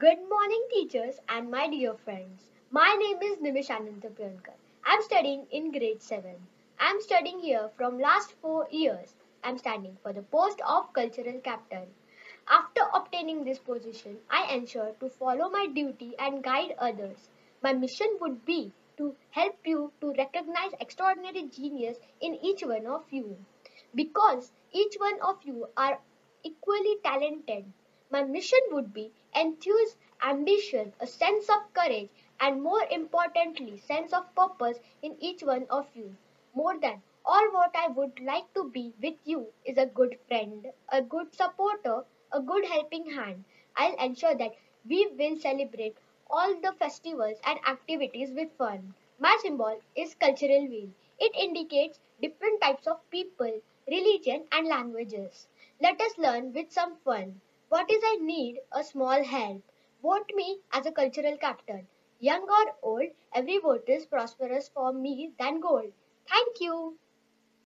Good morning, teachers and my dear friends. My name is Nimish Anant Pilankar. I'm studying in grade 7. I'm studying here from last 4 years. I'm standing for the post of cultural captain. After obtaining this position, I ensure to follow my duty and guide others. My mission would be to help you to recognize extraordinary genius in each one of you. Because each one of you are equally talented my mission would be enthuse ambition, a sense of courage, and more importantly, sense of purpose in each one of you. More than all, what I would like to be with you is a good friend, a good supporter, a good helping hand. I'll ensure that we will celebrate all the festivals and activities with fun. My symbol is cultural wheel. It indicates different types of people, religion, and languages. Let us learn with some fun. What is I need? A small help. Vote me as a cultural captain. Young or old, every vote is prosperous for me than gold. Thank you.